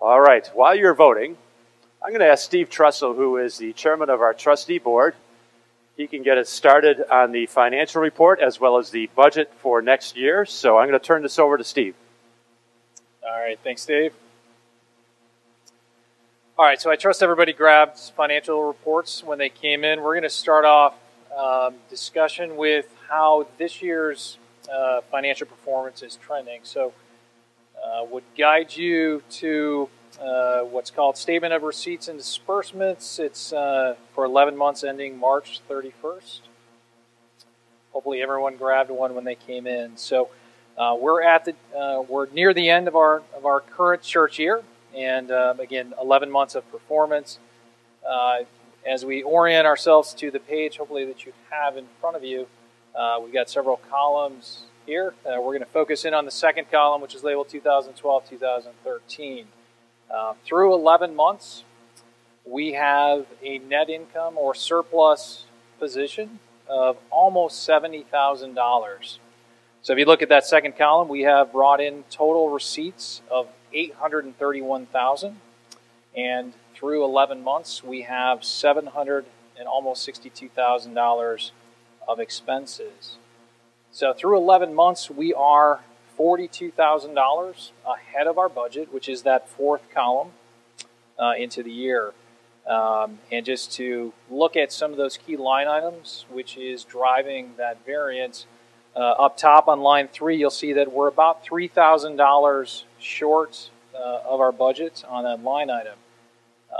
All right, while you're voting, I'm going to ask Steve Trussell, who is the chairman of our trustee board. He can get us started on the financial report as well as the budget for next year. So I'm going to turn this over to Steve. All right, thanks, Dave. All right, so I trust everybody grabbed financial reports when they came in. We're going to start off um, discussion with how this year's uh, financial performance is trending. So, uh, would guide you to uh, what's called Statement of Receipts and Disbursements. It's uh, for 11 months ending March 31st. Hopefully, everyone grabbed one when they came in. So, uh, we're at the uh, we're near the end of our of our current church year, and um, again, 11 months of performance. Uh, as we orient ourselves to the page, hopefully that you have in front of you, uh, we've got several columns here. Uh, we're going to focus in on the second column, which is labeled 2012-2013. Uh, through 11 months, we have a net income or surplus position of almost $70,000. So if you look at that second column, we have brought in total receipts of 831,000, and through 11 months we have 700 and almost $62,000 of expenses. So through 11 months we are $42,000 ahead of our budget, which is that fourth column uh, into the year. Um, and just to look at some of those key line items, which is driving that variance, uh, up top on line three, you'll see that we're about $3,000 short uh, of our budget on that line item.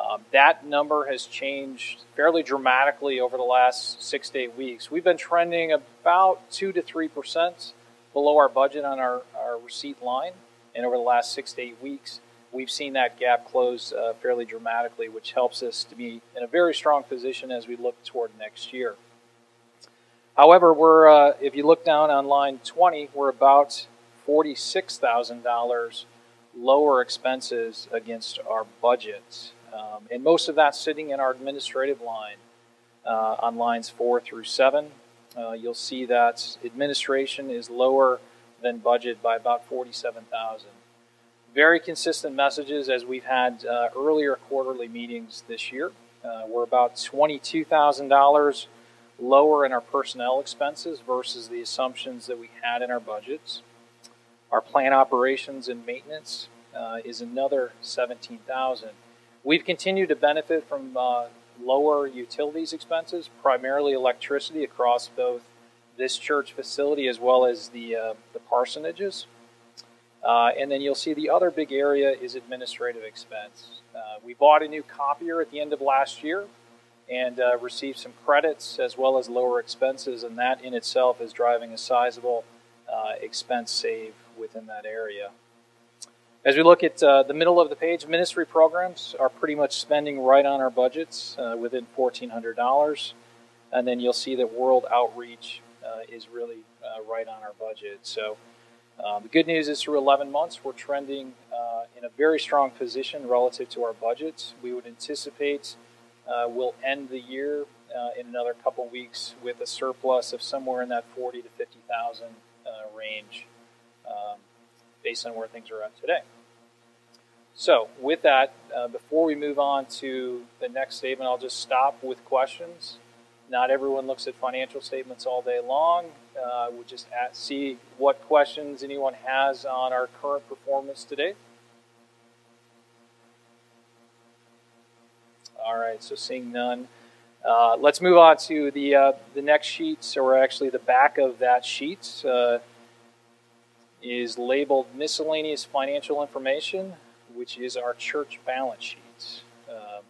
Uh, that number has changed fairly dramatically over the last six to eight weeks. We've been trending about 2 to 3% below our budget on our, our receipt line, and over the last six to eight weeks, we've seen that gap close uh, fairly dramatically, which helps us to be in a very strong position as we look toward next year. However, we're uh, if you look down on line 20, we're about $46,000 lower expenses against our budget. Um, and most of that's sitting in our administrative line uh, on lines 4 through 7. Uh, you'll see that administration is lower than budget by about 47,000. Very consistent messages as we've had uh, earlier quarterly meetings this year. Uh, we're about $22,000 lower in our personnel expenses versus the assumptions that we had in our budgets. Our plant operations and maintenance uh, is another 17,000. We've continued to benefit from uh, lower utilities expenses, primarily electricity across both this church facility as well as the, uh, the parsonages. Uh, and then you'll see the other big area is administrative expense. Uh, we bought a new copier at the end of last year and uh, received some credits as well as lower expenses, and that in itself is driving a sizable uh, expense save within that area. As we look at uh, the middle of the page, ministry programs are pretty much spending right on our budgets uh, within $1,400. And then you'll see that world outreach uh, is really uh, right on our budget. So uh, the good news is through 11 months, we're trending uh, in a very strong position relative to our budgets. We would anticipate we'll end the year in another couple weeks with a surplus of somewhere in that 40 to 50,000 range. Um, based on where things are at today. So, with that, uh, before we move on to the next statement, I'll just stop with questions. Not everyone looks at financial statements all day long. Uh, we'll just ask, see what questions anyone has on our current performance today. All right, so seeing none. Uh, let's move on to the uh, the next sheet, or actually the back of that sheet. Uh, is labeled miscellaneous financial information, which is our church balance sheets. Um,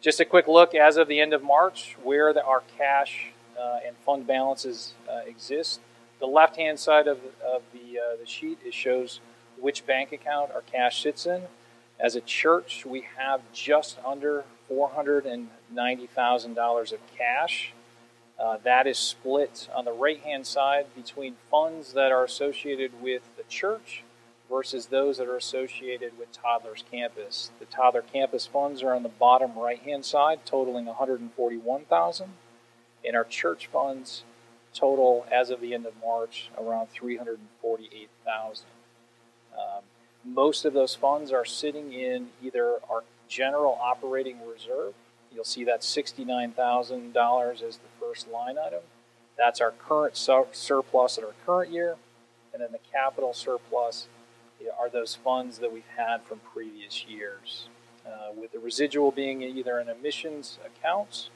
just a quick look as of the end of March where the, our cash uh, and fund balances uh, exist. The left hand side of, of the, uh, the sheet it shows which bank account our cash sits in. As a church, we have just under $490,000 of cash uh, that is split on the right hand side between funds that are associated with the church versus those that are associated with Toddler's Campus. The Toddler Campus funds are on the bottom right hand side, totaling 141,000, and our church funds total as of the end of March around 348,000. Um, most of those funds are sitting in either our general operating reserve. You'll see that $69,000 as the first line item. That's our current sur- surplus at our current year. And then the capital surplus are those funds that we've had from previous years, uh, with the residual being either an emissions accounts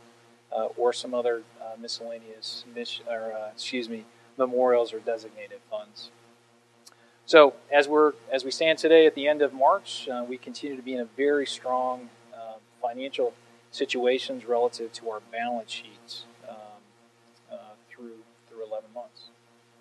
uh, or some other uh, miscellaneous, mis- or uh, excuse me, memorials or designated funds. So as we're as we stand today at the end of March, uh, we continue to be in a very strong uh, financial situations relative to our balance sheets um, uh, through through 11 months.